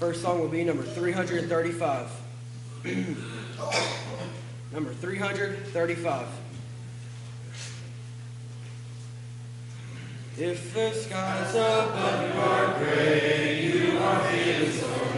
First song will be number 335. number 335. If the skies above you are gray, you are feeling sorry.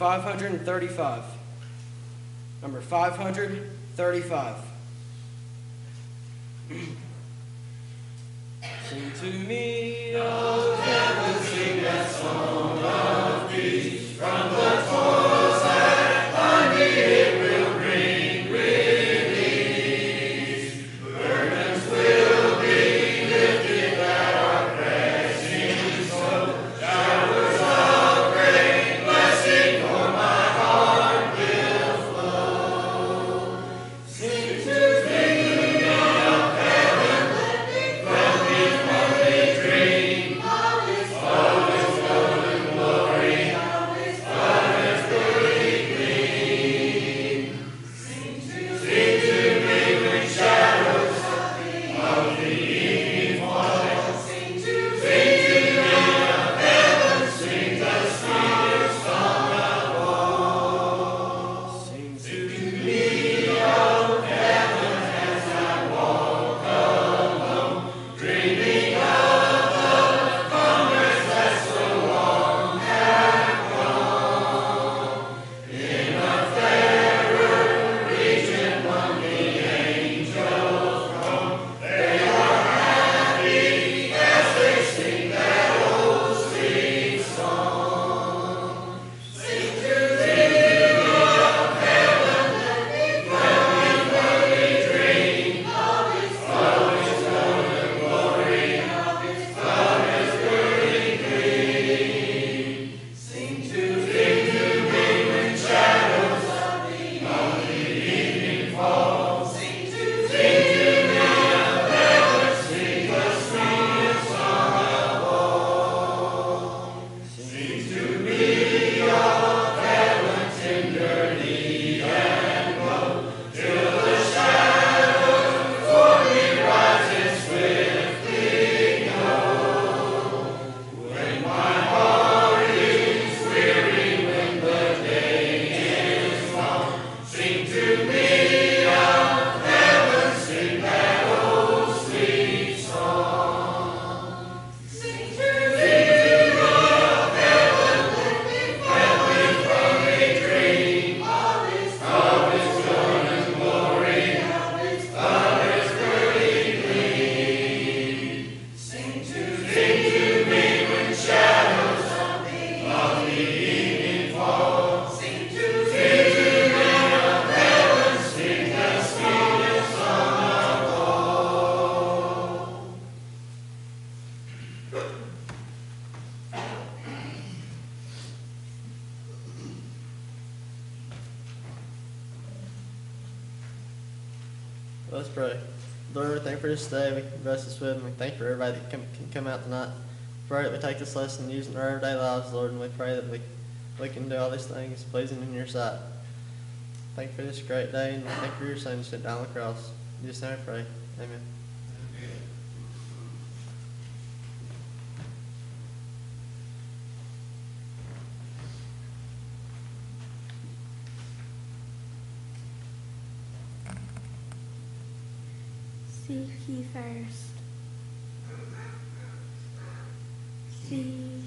535. Number 535. This day. We bless us with, and we thank for everybody that can, can come out tonight. Pray that we take this lesson and use it in our everyday lives, Lord, and we pray that we, we can do all these things pleasing in your sight. Thank you for this great day, and thank you for your son who sent down the cross. In Jesus' name I pray. Amen. Seek ye first. Seek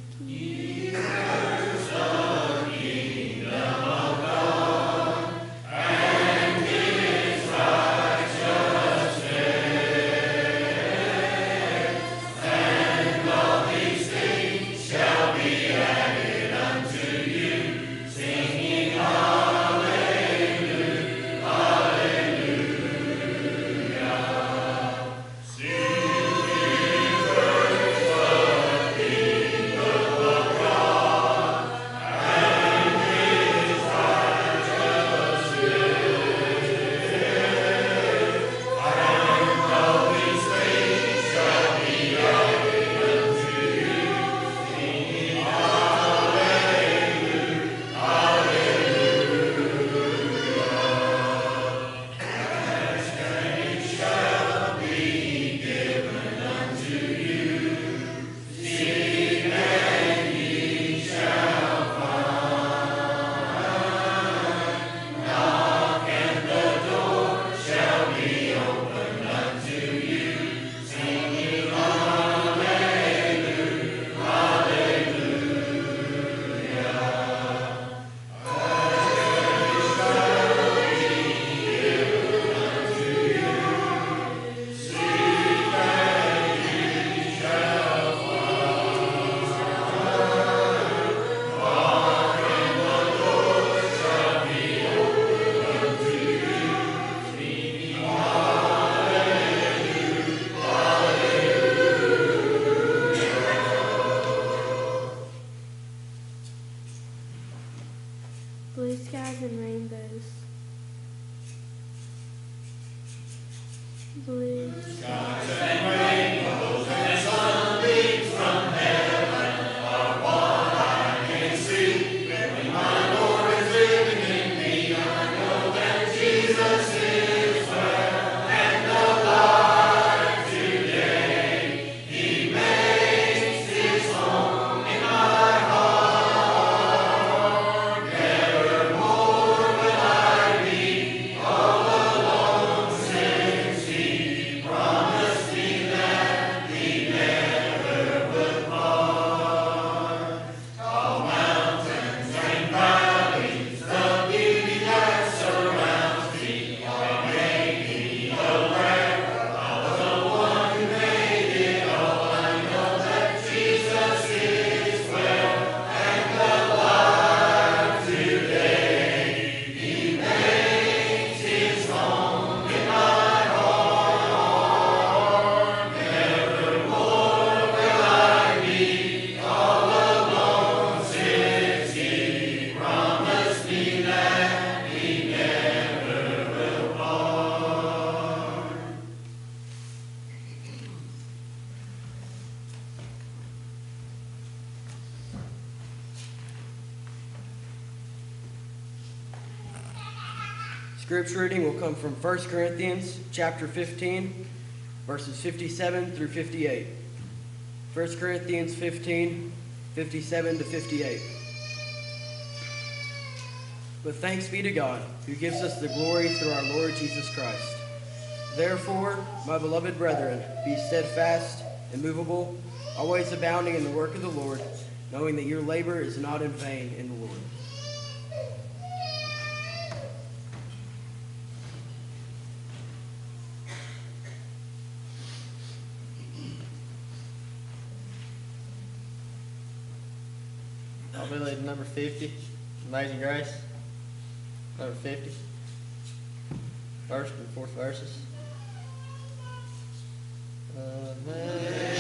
Scripture reading will come from 1 Corinthians chapter 15, verses 57 through 58. 1 Corinthians 15, 57 to 58. But thanks be to God, who gives us the glory through our Lord Jesus Christ. Therefore, my beloved brethren, be steadfast, immovable, always abounding in the work of the Lord, knowing that your labor is not in vain in the Lord. I'll be leading number 50, Amazing Grace. Number 50. First and fourth verses. Amazing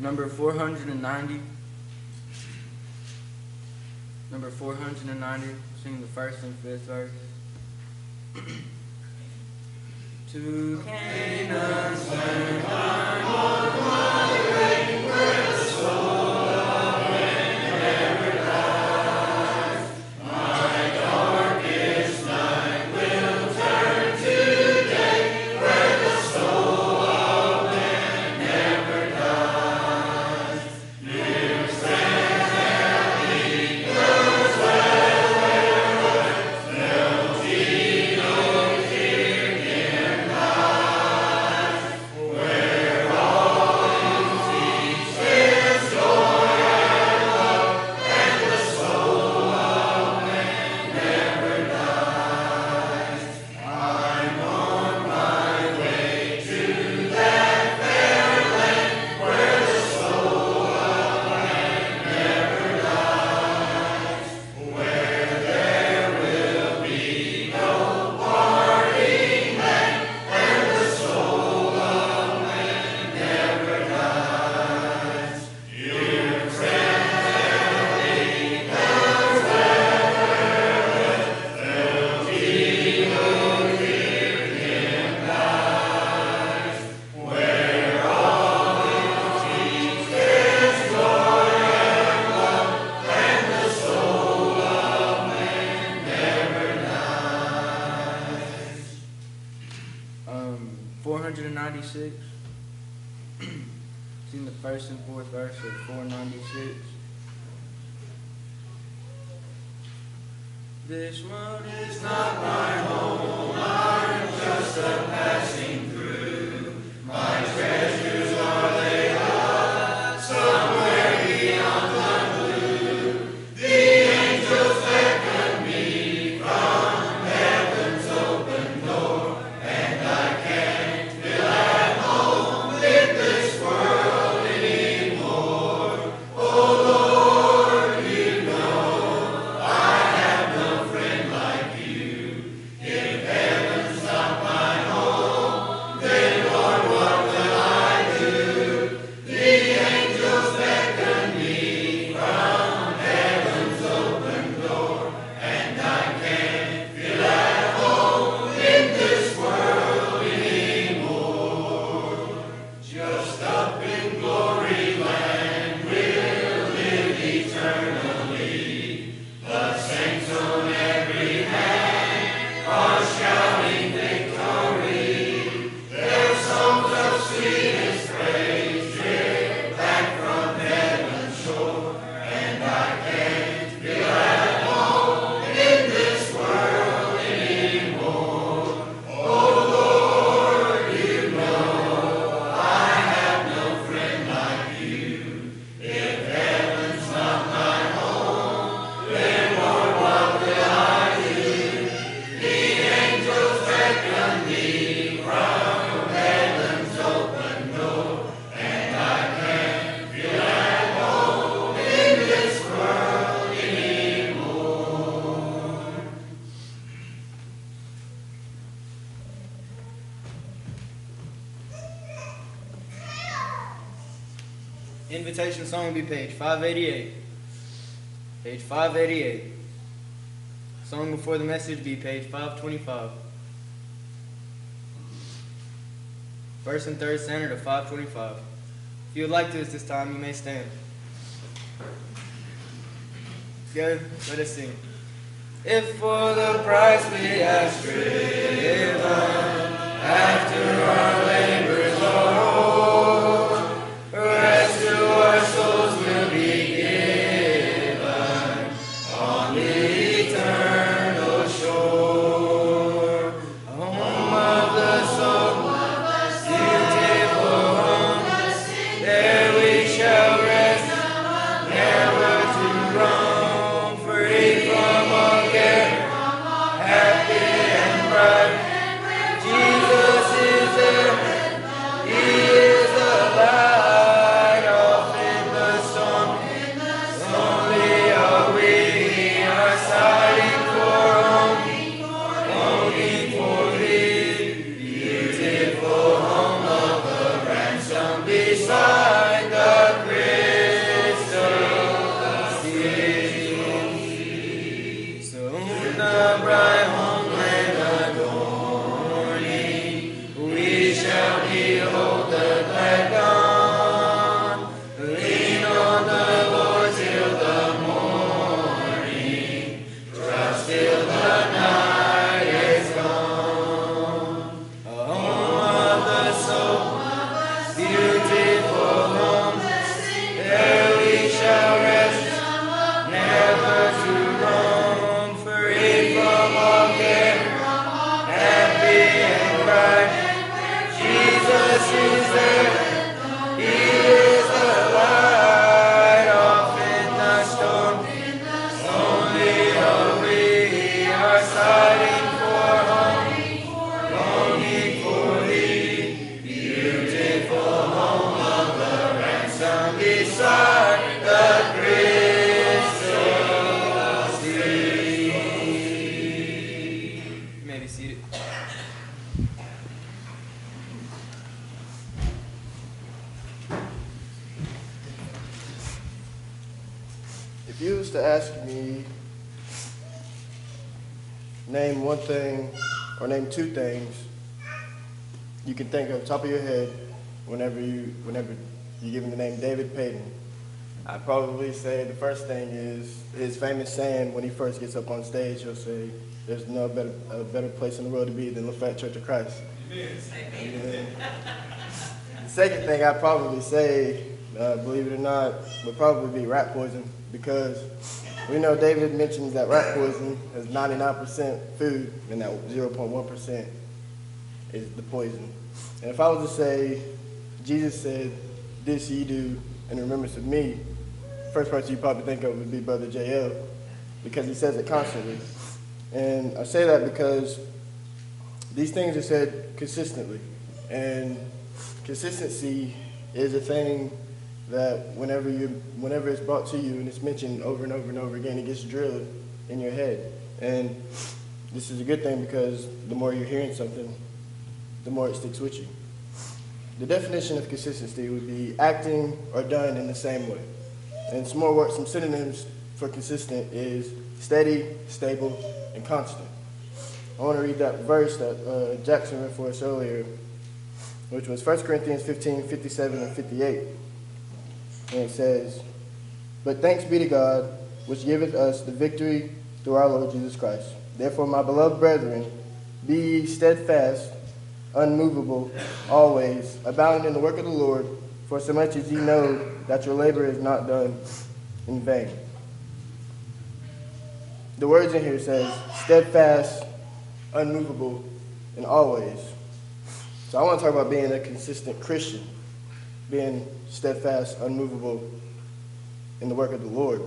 Number 490. Number 490, sing the first and fifth verse. to Canaan, Canaan, 496. it's in the first and fourth verse of 496. This one. Song will be page 588. Page 588. Song before the message be page 525. First and third standard of 525. If you would like to at this time, you may stand. Go, let us sing. If for the price we have striven, after our labors think of top of your head whenever you whenever you're given the name David Payton, I'd probably say the first thing is his famous saying when he first gets up on stage, he'll say, "There's no better a better place in the world to be than Lafayette Church of Christ." Amen. The second thing I'd probably say, uh, believe it or not, would probably be rat poison because we know David mentions that rat poison is 99% food and that 0.1% is the poison. And if I was to say, Jesus said, this ye do in remembrance of me, first person you probably think of would be Brother JL because he says it constantly. And I say that because these things are said consistently. And consistency is a thing that whenever you whenever it's brought to you and it's mentioned over and over and over again, it gets drilled in your head. And this is a good thing because the more you're hearing something, the more it sticks with you. The definition of consistency would be acting or done in the same way. And some more words, some synonyms for consistent is steady, stable, and constant. I want to read that verse that uh, Jackson read for us earlier, which was 1 Corinthians 15, 57, and 58. And it says, But thanks be to God, which giveth us the victory through our Lord Jesus Christ. Therefore, my beloved brethren, be steadfast, unmovable, always, abounding in the work of the Lord, for so much as ye know that your labor is not done in vain. The words in here says steadfast, unmovable, and always. So I want to talk about being a consistent Christian, being steadfast, unmovable in the work of the Lord.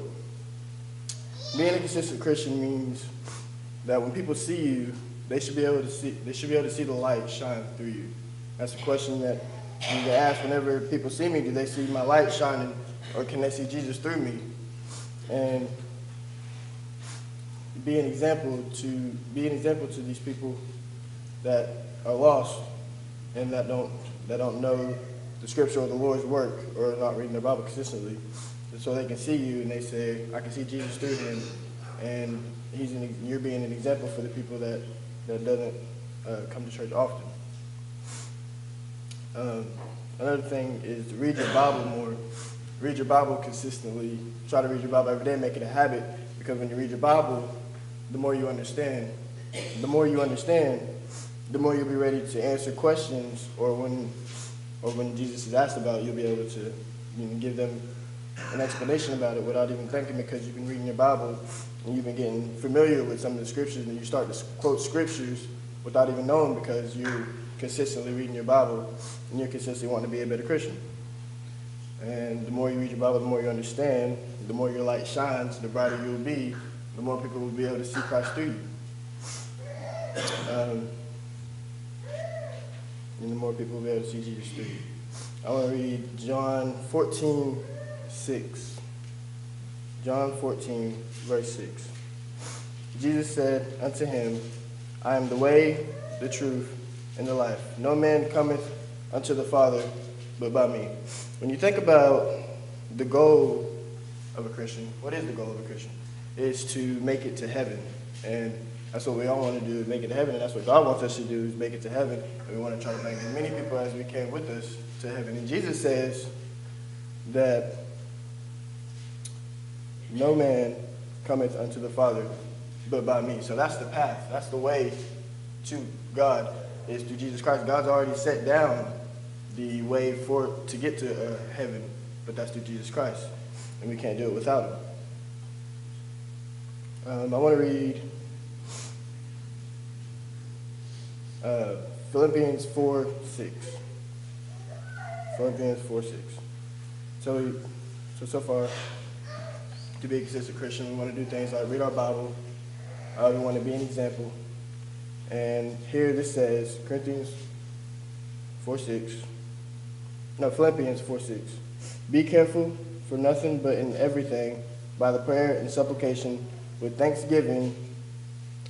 Being a consistent Christian means that when people see you, they should be able to see they should be able to see the light shine through you. That's a question that you get asked whenever people see me, do they see my light shining or can they see Jesus through me? And be an example to be an example to these people that are lost and that don't that don't know the scripture or the Lord's work or not reading their Bible consistently. So they can see you and they say, I can see Jesus through him, and he's an, you're being an example for the people that, that doesn't uh, come to church often. Um, another thing is to read your Bible more. Read your Bible consistently. Try to read your Bible every day. Make it a habit because when you read your Bible, the more you understand. The more you understand, the more you'll be ready to answer questions, or when, or when Jesus is asked about, it, you'll be able to you know, give them an explanation about it without even thinking because you've been reading your Bible and you've been getting familiar with some of the scriptures and you start to quote scriptures without even knowing because you're consistently reading your Bible and you're consistently wanting to be a better Christian. And the more you read your Bible, the more you understand, the more your light shines, the brighter you'll be, the more people will be able to see Christ through you. Um, and the more people will be able to see Jesus through you. I want to read John 14, 6. John 14, verse 6. Jesus said unto him, I am the way, the truth, and the life. No man cometh unto the Father but by me. When you think about the goal of a Christian, what is the goal of a Christian? It's to make it to heaven. And that's what we all want to do, is make it to heaven. And that's what God wants us to do, is make it to heaven. And we want to try to bring as many people as we can with us to heaven. And Jesus says that no man cometh unto the Father but by me. So that's the path. That's the way to God is through Jesus Christ. God's already set down the way for to get to uh, heaven, but that's through Jesus Christ, and we can't do it without Him. Um, I want to read uh, Philippians four six. Philippians four six. So, so so far, to be a consistent Christian, we want to do things like read our Bible. Uh, we want to be an example. And here this says, Corinthians 4 6. No, Philippians 4 6. Be careful for nothing but in everything, by the prayer and supplication, with thanksgiving,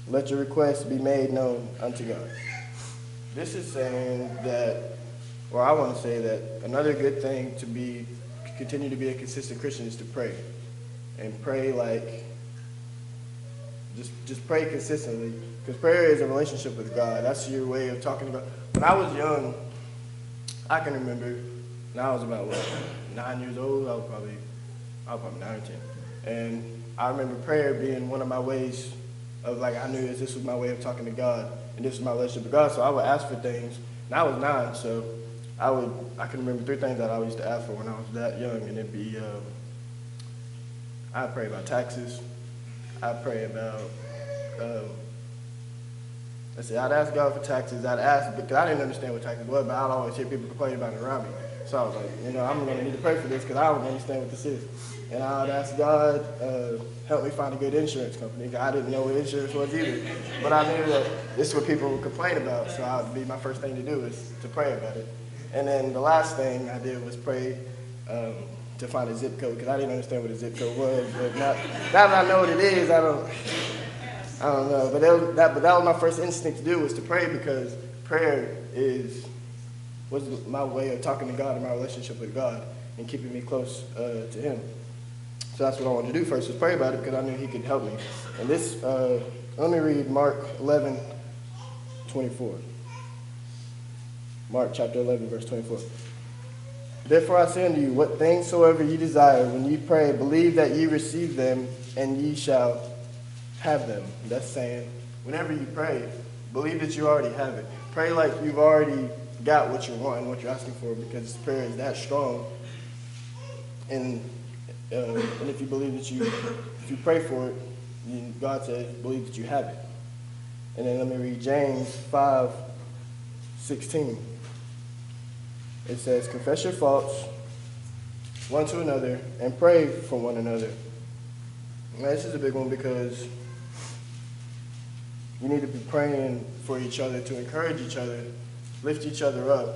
let your requests be made known unto God. This is saying that, or I want to say that another good thing to be, continue to be a consistent Christian is to pray. And pray like, just, just pray consistently. Because prayer is a relationship with God. That's your way of talking about. When I was young, I can remember, and I was about what, nine years old. I was probably, I was probably nine or ten, and I remember prayer being one of my ways of like I knew this was my way of talking to God, and this was my relationship with God. So I would ask for things, and I was nine, so I would I can remember three things that I used to ask for when I was that young, and it'd be um, I pray about taxes, I pray about. Um, I said, I'd ask God for taxes. I'd ask, because I didn't understand what taxes was, but I'd always hear people complaining about it around me. So I was like, you know, I'm going to need to pray for this because I don't understand what this is. And I'd ask God, uh, help me find a good insurance company. I didn't know what insurance was either. But I knew that this is what people would complain about. So I'd be my first thing to do is to pray about it. And then the last thing I did was pray um, to find a zip code because I didn't understand what a zip code was. But now, now that I know what it is, I don't. I don't know, but that, was, that, but that was my first instinct to do was to pray because prayer is was my way of talking to God and my relationship with God and keeping me close uh, to Him. So that's what I wanted to do first was pray about it because I knew He could help me. And this, uh, let me read Mark 11, 24. Mark chapter 11, verse 24. Therefore I say unto you, what things soever ye desire, when ye pray, believe that ye receive them, and ye shall have them. That's saying, whenever you pray, believe that you already have it. Pray like you've already got what you want and what you're asking for because prayer is that strong. And, uh, and if you believe that you, if you pray for it, God says, believe that you have it. And then let me read James 5, 16. It says, confess your faults one to another and pray for one another. Now, this is a big one because we need to be praying for each other to encourage each other, lift each other up.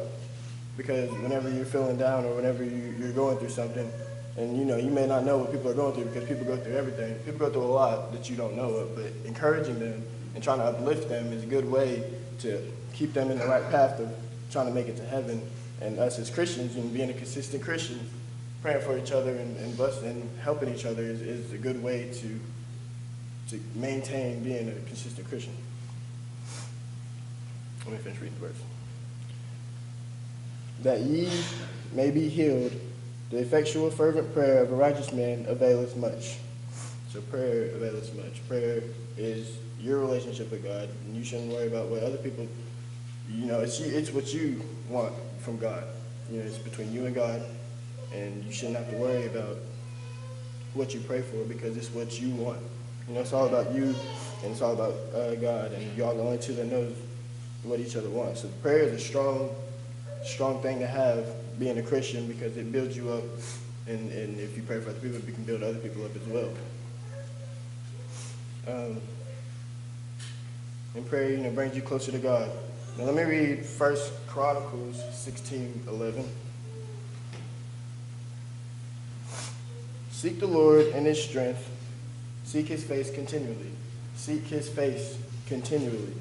Because whenever you're feeling down or whenever you, you're going through something, and you know, you may not know what people are going through because people go through everything. People go through a lot that you don't know of, but encouraging them and trying to uplift them is a good way to keep them in the right path of trying to make it to heaven. And us as Christians and being a consistent Christian, praying for each other and, and blessing and helping each other is, is a good way to to maintain being a consistent Christian. Let me finish reading the verse. That ye may be healed, the effectual fervent prayer of a righteous man availeth much. So prayer availeth much. Prayer is your relationship with God, and you shouldn't worry about what other people. You know, it's it's what you want from God. You know, it's between you and God, and you shouldn't have to worry about what you pray for because it's what you want. You know, it's all about you, and it's all about uh, God, and y'all the only two that knows what each other wants. So prayer is a strong, strong thing to have being a Christian because it builds you up, and, and if you pray for other people, you can build other people up as well. Um, and prayer, you know, brings you closer to God. Now let me read First Chronicles 16, 11. Seek the Lord in his strength. Seek his face continually. Seek his face continually,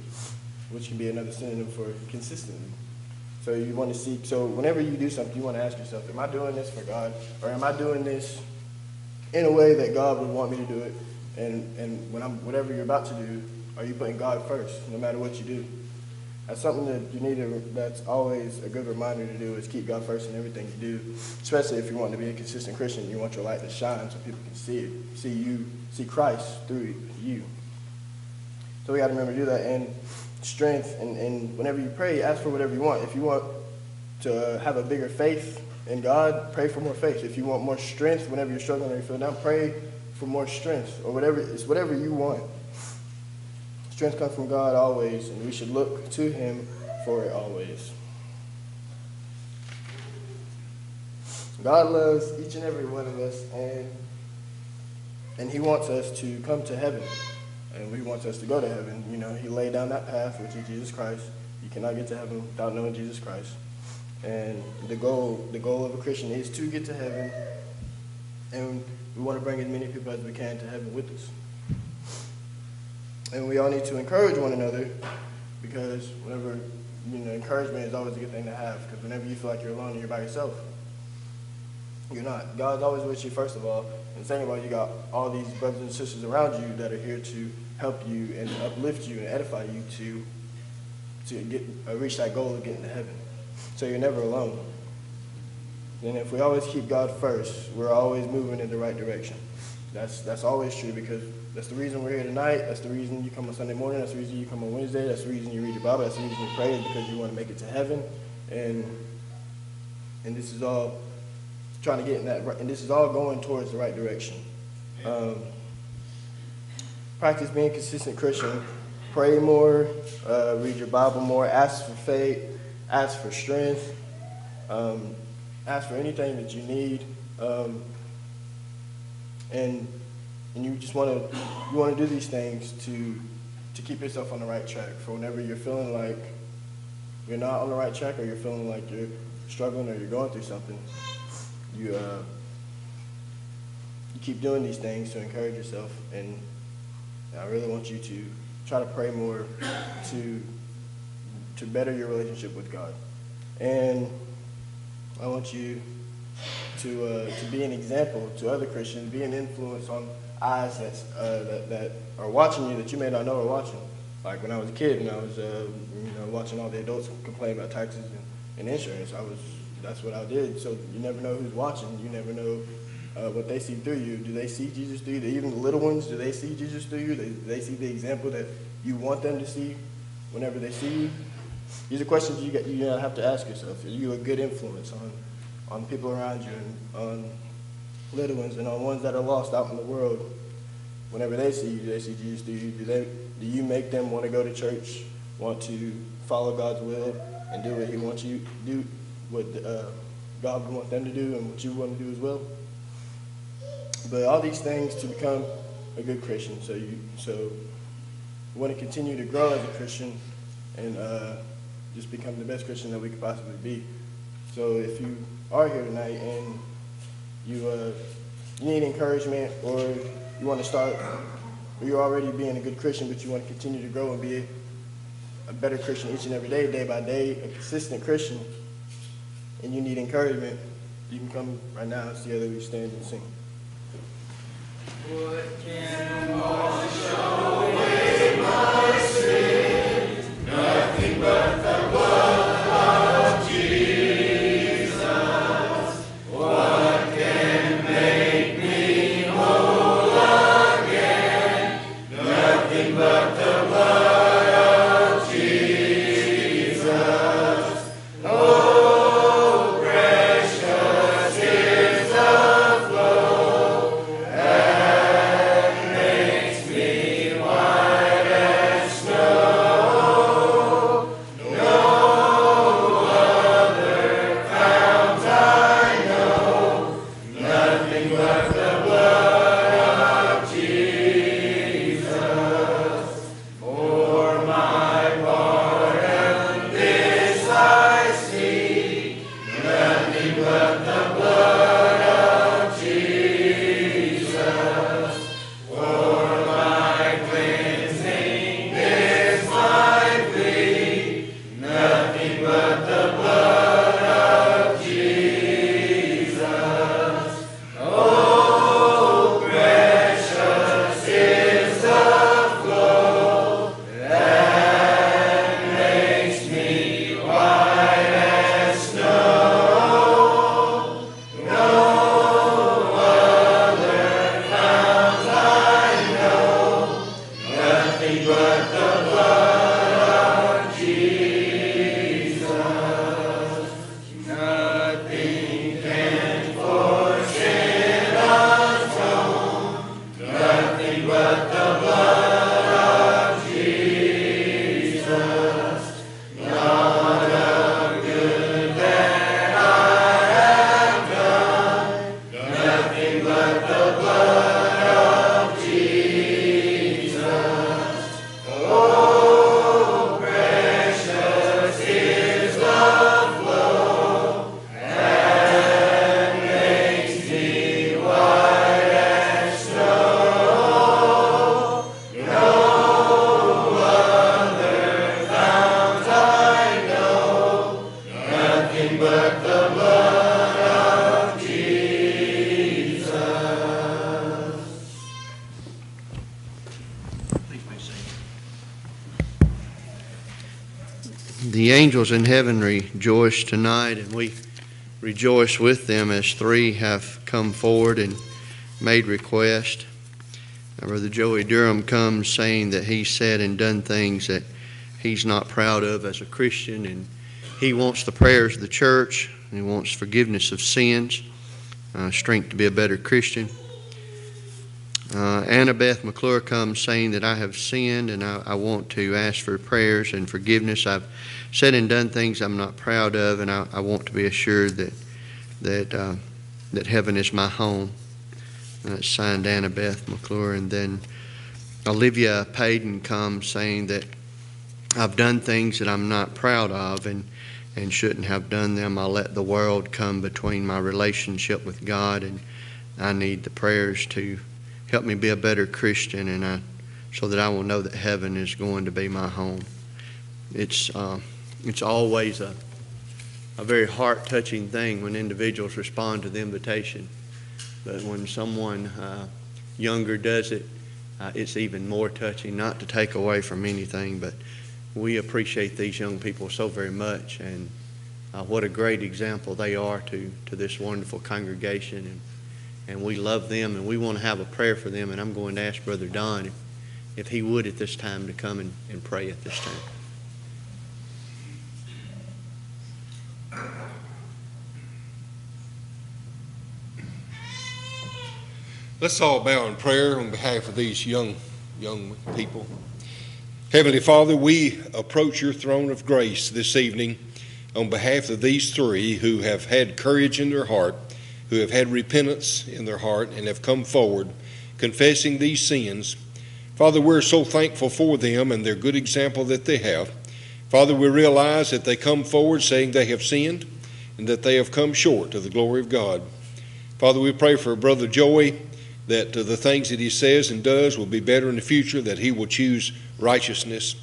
which can be another synonym for consistently. So you want to seek, so whenever you do something, you want to ask yourself, am I doing this for God? Or am I doing this in a way that God would want me to do it? And, and when I'm, whatever you're about to do, are you putting God first, no matter what you do? That's something that you need to, that's always a good reminder to do is keep God first in everything you do, especially if you want to be a consistent Christian. You want your light to shine so people can see it, see you, see Christ through you. So we got to remember to do that. And strength, and, and whenever you pray, ask for whatever you want. If you want to have a bigger faith in God, pray for more faith. If you want more strength whenever you're struggling or you feel down, pray for more strength or whatever. It's whatever you want. Strength comes from God always, and we should look to Him for it always. God loves each and every one of us, and and He wants us to come to heaven, and He wants us to go to heaven. You know, He laid down that path, which is Jesus Christ. You cannot get to heaven without knowing Jesus Christ. And the goal, the goal of a Christian is to get to heaven, and we want to bring as many people as we can to heaven with us. And we all need to encourage one another because whenever, you know, encouragement is always a good thing to have because whenever you feel like you're alone and you're by yourself, you're not. God's always with you, first of all. And second of all, you got all these brothers and sisters around you that are here to help you and uplift you and edify you to, to get, uh, reach that goal of getting to heaven. So you're never alone. And if we always keep God first, we're always moving in the right direction. That's, that's always true because that's the reason we're here tonight. That's the reason you come on Sunday morning. That's the reason you come on Wednesday. That's the reason you read your Bible. That's the reason you pray is because you want to make it to heaven. And and this is all trying to get in that right, and this is all going towards the right direction. Um, practice being a consistent Christian. Pray more. Uh, read your Bible more. Ask for faith. Ask for strength. Um, ask for anything that you need. Um, and and you just want to you want to do these things to to keep yourself on the right track. For whenever you're feeling like you're not on the right track or you're feeling like you're struggling or you're going through something you uh, you keep doing these things to encourage yourself. And I really want you to try to pray more to to better your relationship with God. And I want you to uh, to be an example to other Christians, be an influence on eyes that's, uh, that that are watching you that you may not know are watching. Like when I was a kid and I was uh, you know watching all the adults complain about taxes and, and insurance, I was that's what I did. So you never know who's watching. You never know uh, what they see through you. Do they see Jesus through you? Even the little ones, do they see Jesus through you? They, do they see the example that you want them to see whenever they see you? These are questions you, got, you have to ask yourself. Are you a good influence on on people around you and on little ones and on ones that are lost out in the world. Whenever they see you, they see Jesus? Do you, do they, do you make them want to go to church, want to follow God's will and do what He wants you do, what uh, God would want them to do and what you want to do as well? But all these things to become a good Christian. So you, so we want to continue to grow as a Christian and uh, just become the best Christian that we could possibly be. So if you are here tonight and you uh, need encouragement or you want to start or you're already being a good Christian but you want to continue to grow and be a better Christian each and every day, day by day, a consistent Christian, and you need encouragement, you can come right now and together we stand and sing. The heaven rejoice tonight, and we rejoice with them as three have come forward and made request. Now, Brother Joey Durham comes saying that he's said and done things that he's not proud of as a Christian, and he wants the prayers of the church, and he wants forgiveness of sins, uh, strength to be a better Christian. Uh, Annabeth McClure comes saying that I have sinned and I, I want to ask for prayers and forgiveness. I've said and done things I'm not proud of, and I, I want to be assured that that uh, that heaven is my home. And that's signed Annabeth McClure. And then Olivia Payden comes saying that I've done things that I'm not proud of and and shouldn't have done them. I let the world come between my relationship with God, and I need the prayers to help me be a better Christian, and I, so that I will know that heaven is going to be my home. It's uh, it's always a a very heart touching thing when individuals respond to the invitation, but when someone uh, younger does it, uh, it's even more touching. Not to take away from anything, but we appreciate these young people so very much, and uh, what a great example they are to to this wonderful congregation and and we love them and we want to have a prayer for them. And I'm going to ask Brother Don if, if he would at this time to come and, and pray at this time. Let's all bow in prayer on behalf of these young, young people. Heavenly Father, we approach your throne of grace this evening on behalf of these three who have had courage in their heart who have had repentance in their heart and have come forward confessing these sins. Father, we're so thankful for them and their good example that they have. Father, we realize that they come forward saying they have sinned and that they have come short of the glory of God. Father, we pray for Brother Joey that uh, the things that he says and does will be better in the future, that he will choose righteousness,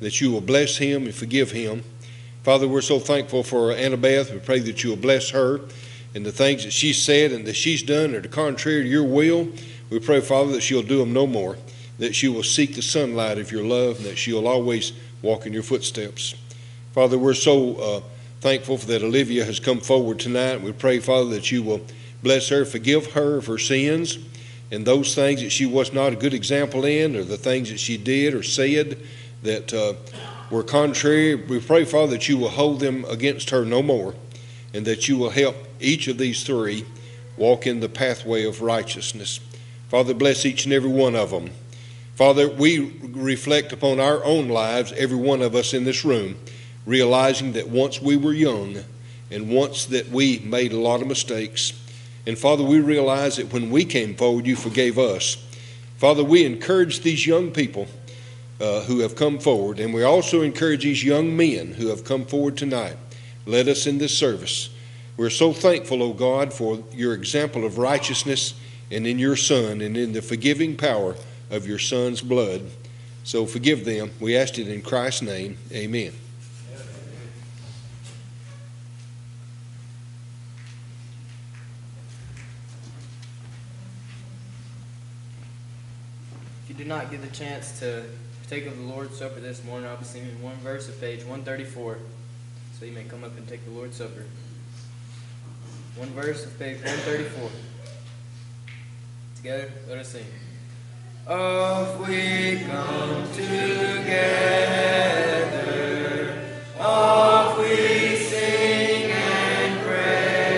that you will bless him and forgive him. Father, we're so thankful for Annabeth. We pray that you will bless her and the things that she's said and that she's done are contrary to your will. We pray, Father, that she'll do them no more, that she will seek the sunlight of your love, and that she'll always walk in your footsteps. Father, we're so uh, thankful for that Olivia has come forward tonight. We pray, Father, that you will bless her, forgive her of her sins and those things that she was not a good example in, or the things that she did or said that uh, were contrary. We pray, Father, that you will hold them against her no more, and that you will help each of these three walk in the pathway of righteousness. Father, bless each and every one of them. Father, we reflect upon our own lives, every one of us in this room, realizing that once we were young and once that we made a lot of mistakes. And Father, we realize that when we came forward, you forgave us. Father, we encourage these young people uh, who have come forward, and we also encourage these young men who have come forward tonight. Let us in this service. We're so thankful, O God, for your example of righteousness and in your Son and in the forgiving power of your Son's blood. So forgive them. We ask it in Christ's name. Amen. If you did not get the chance to take of the Lord's Supper this morning, I'll be singing one verse of page 134. So you may come up and take the Lord's Supper. One verse of page 134. Together, let us sing. Off we come together. Off we sing and pray.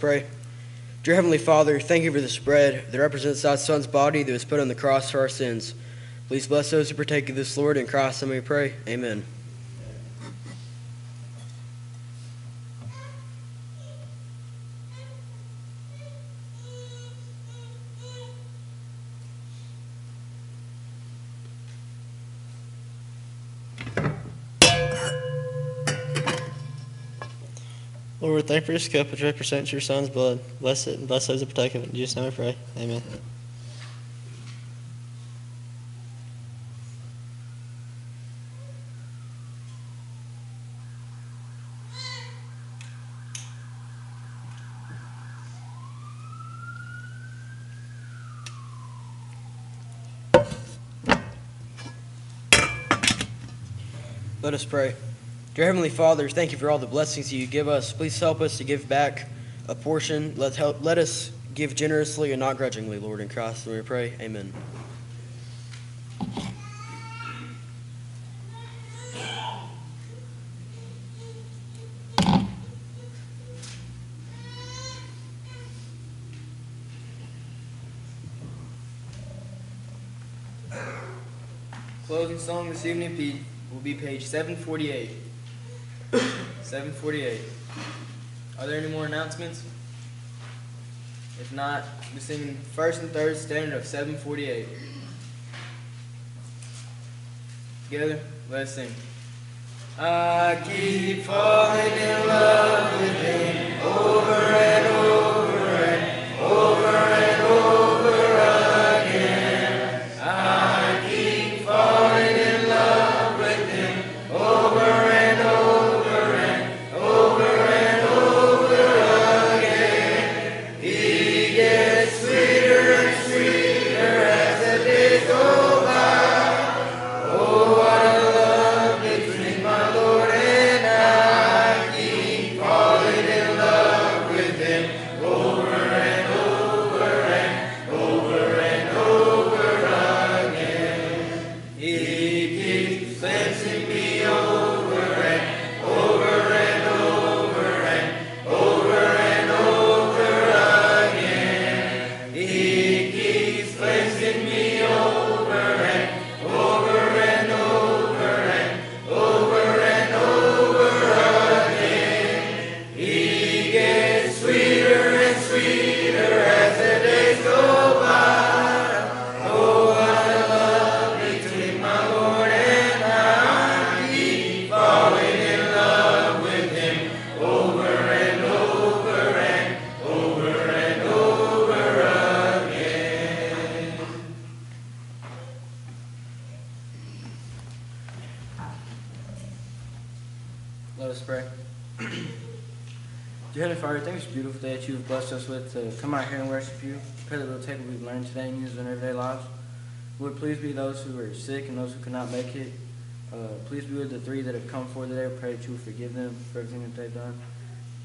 Pray. Dear Heavenly Father, thank you for this bread that represents thy Son's body that was put on the cross for our sins. Please bless those who partake of this, Lord. In Christ's name we pray. Amen. Lord, thank for this cup which represents your Son's blood. Bless it and bless those who partake of it. In Jesus' name we pray. Amen. Let us pray. Dear Heavenly Father, thank you for all the blessings you give us. Please help us to give back a portion. Let, help, let us give generously and not grudgingly, Lord. In Christ. name we pray. Amen. Closing song this evening will be page 748. 748. Are there any more announcements? If not, we're singing first and third standard of 748. Together, let's sing. I keep falling in love with him over and over blessed us with to come out here and worship you. Pray that we'll take what we've learned today and use it in everyday lives. Lord, please be those who are sick and those who cannot make it. Uh, please be with the three that have come forward today. Pray that you will forgive them for everything that they've done.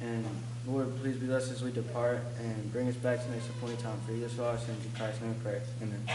And Lord, please be us as we depart and bring us back to the next appointed time. For you, this all our sins in Christ's name we pray. Amen.